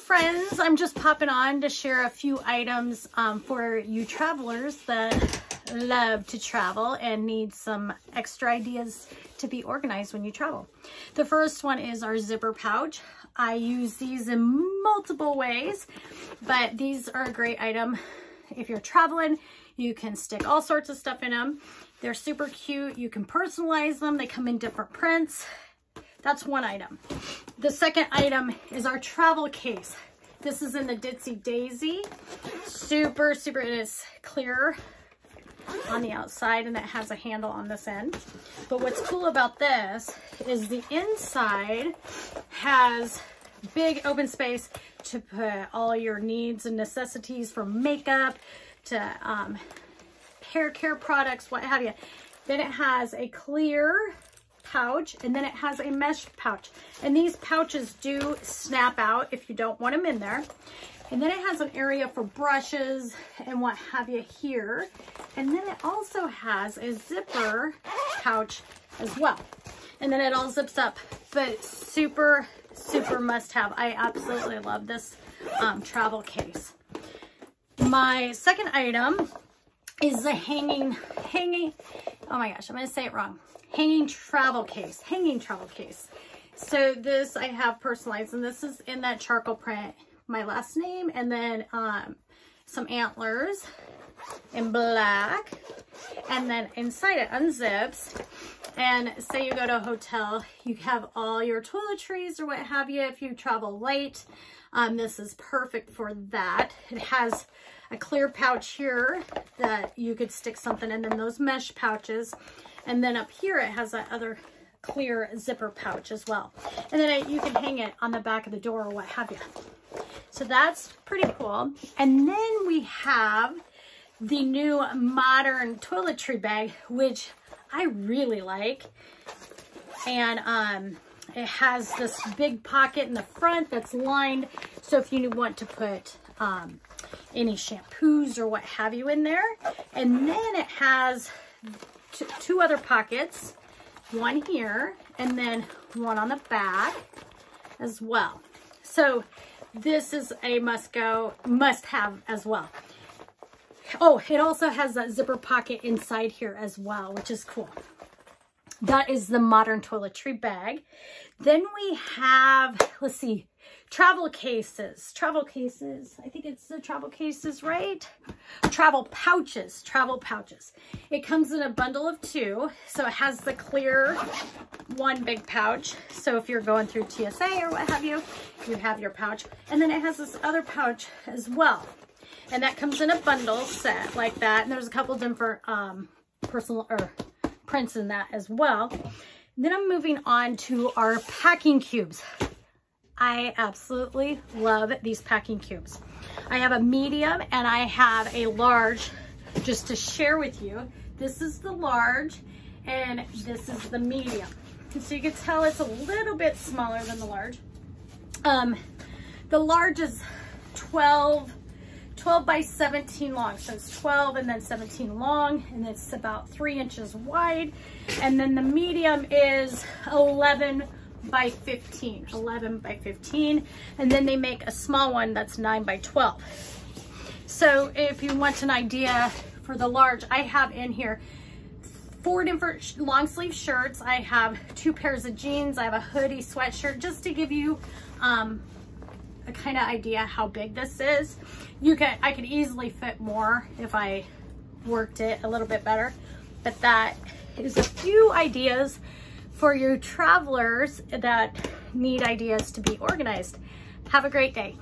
Friends, I'm just popping on to share a few items um, for you travelers that love to travel and need some extra ideas to be organized when you travel. The first one is our zipper pouch. I use these in multiple ways, but these are a great item. If you're traveling, you can stick all sorts of stuff in them. They're super cute. You can personalize them. They come in different prints. That's one item. The second item is our travel case. This is in the Ditzy Daisy. Super, super, it is clear on the outside and it has a handle on this end. But what's cool about this is the inside has big open space to put all your needs and necessities from makeup to um, hair care products, what have you. Then it has a clear pouch and then it has a mesh pouch. And these pouches do snap out if you don't want them in there. And then it has an area for brushes and what have you here. And then it also has a zipper pouch as well. And then it all zips up, but super, super must have. I absolutely love this um, travel case. My second item is the hanging, hanging, oh my gosh, I'm going to say it wrong hanging travel case, hanging travel case. So this I have personalized and this is in that charcoal print, my last name and then um, some antlers in black. And then inside it unzips and say you go to a hotel, you have all your toiletries or what have you if you travel light, Um, this is perfect for that. It has a clear pouch here that you could stick something in, and then those mesh pouches and then up here, it has that other clear zipper pouch as well. And then it, you can hang it on the back of the door or what have you. So that's pretty cool. And then we have the new modern toiletry bag, which I really like. And um, it has this big pocket in the front that's lined. So if you want to put um, any shampoos or what have you in there. And then it has two other pockets, one here and then one on the back as well. So this is a must go, must have as well. Oh, it also has that zipper pocket inside here as well, which is cool. That is the modern toiletry bag. Then we have, let's see, travel cases. Travel cases. I think it's the travel cases, right? Travel pouches. Travel pouches. It comes in a bundle of two. So it has the clear one big pouch. So if you're going through TSA or what have you, you have your pouch. And then it has this other pouch as well. And that comes in a bundle set like that. And there's a couple different um, personal or prints in that as well. Then I'm moving on to our packing cubes. I absolutely love these packing cubes. I have a medium and I have a large just to share with you. This is the large and this is the medium. so you can tell it's a little bit smaller than the large. Um, the large is 12 12 by 17 long. So it's 12 and then 17 long and it's about three inches wide. And then the medium is 11 by 15, 11 by 15. And then they make a small one that's nine by 12. So if you want an idea for the large, I have in here four different long sleeve shirts. I have two pairs of jeans. I have a hoodie, sweatshirt, just to give you um, a kind of idea how big this is. You can, I could easily fit more if I worked it a little bit better, but that is a few ideas for your travelers that need ideas to be organized. Have a great day.